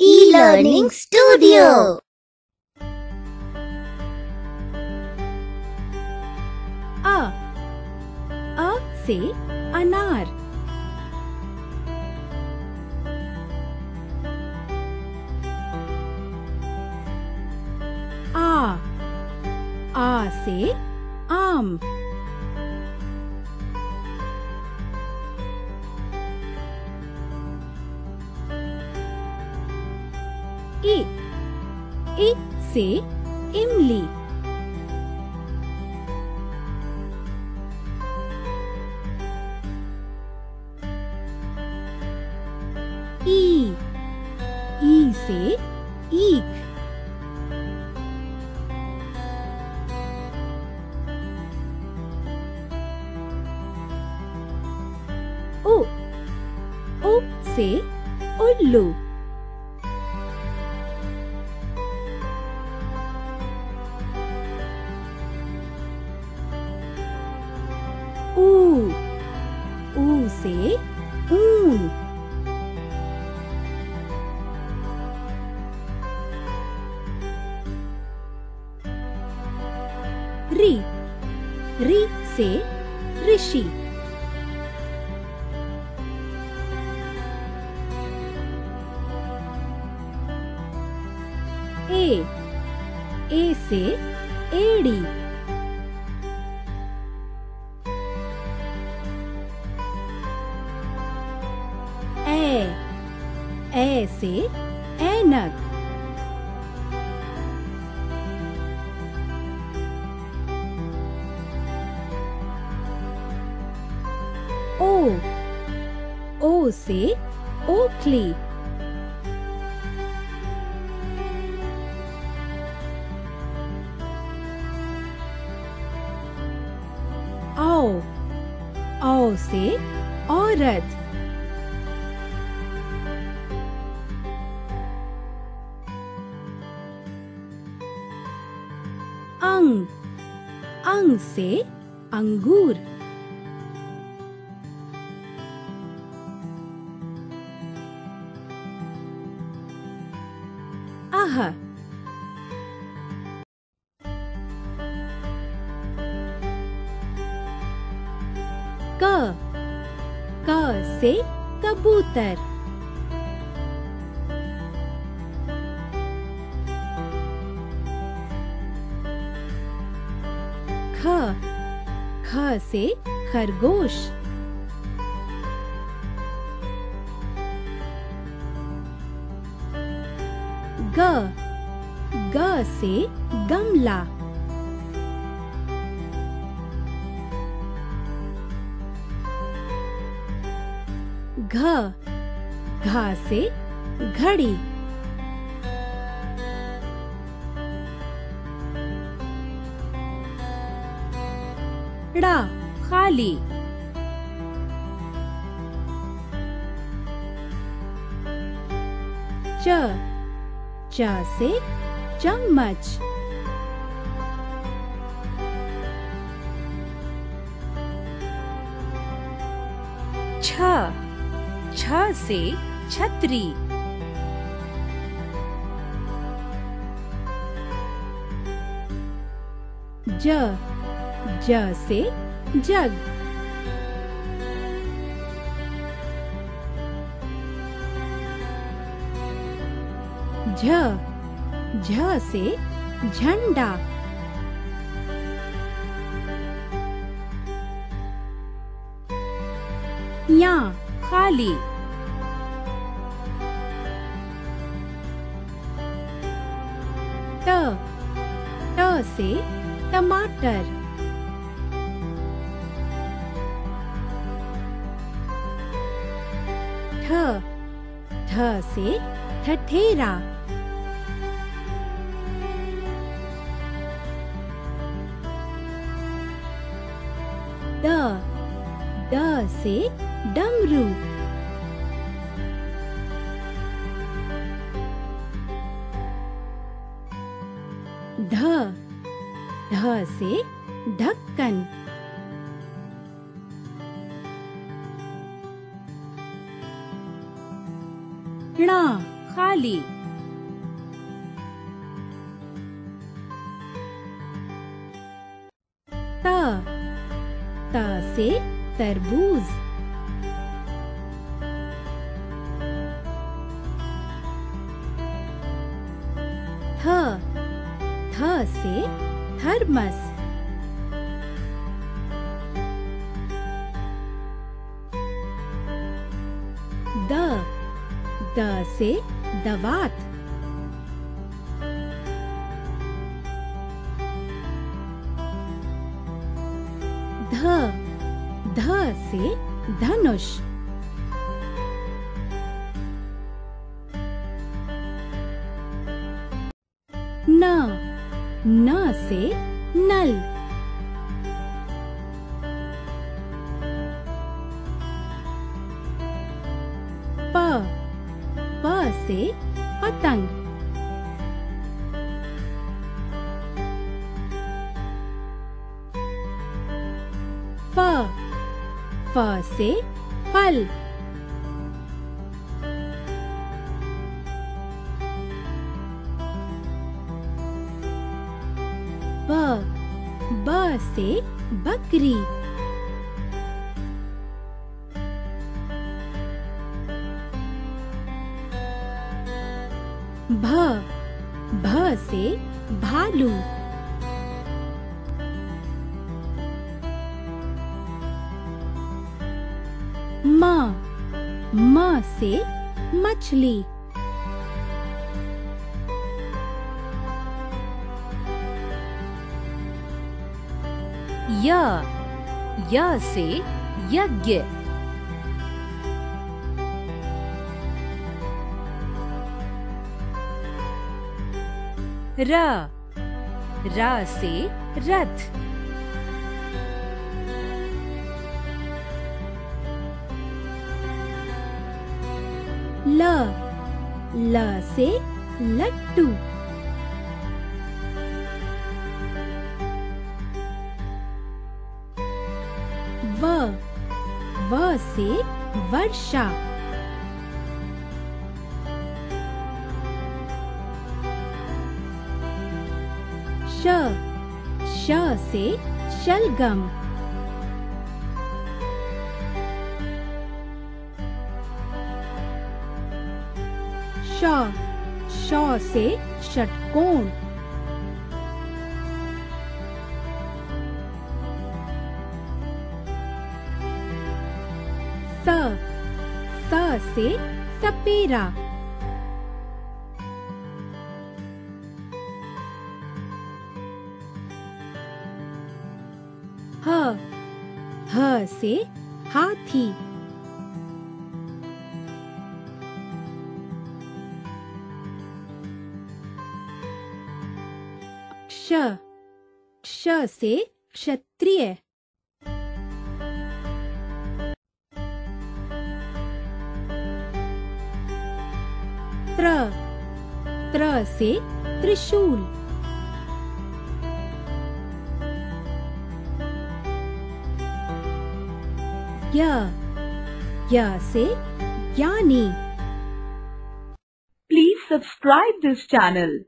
e-learning studio. A. A say anar. A. A say arm. I say Imli. E. E say Eek. O. O say Ullu. से ऊन री री से ऋषि। ए ए से एड़ी। ए से ऐनक ओ ओ से ओखली। आओ आओ से औरत। अंग से अंगूर। आह। क। क से कबूतर। ख. ख से खरगोश. ग. ग से गमला. घ. घा से घड़ी. ड़ा खाली। च। च से चम्मच। छ। छ से छतरी। ज। ज से जग। झ झ से झंडा। या खाली। ट ट से टमाटर। ठ ठ से ठठेरा ड ड से डमरू। ढ ढ से ढक्कन। णा खाली। त त से तरबूज। थ थ से थर्मस। से दवात। ध ध से धनुष। न न से नल। से पतंग। फ। से फल। ब। ब से बकरी। भ भ से भालू। म म से मछली। य य से यज्ञ। र र से रथ। ल ल से लट्टू। व व से वर्षा। श से शलगम। श श से षटकोण। स स से सपेरा। से हाथी। क्ष क्ष से क्षत्रिय। त्र त्र से त्रिशूल। से ज्ञानी प्लीज़ सब्सक्राइब दिस चैनल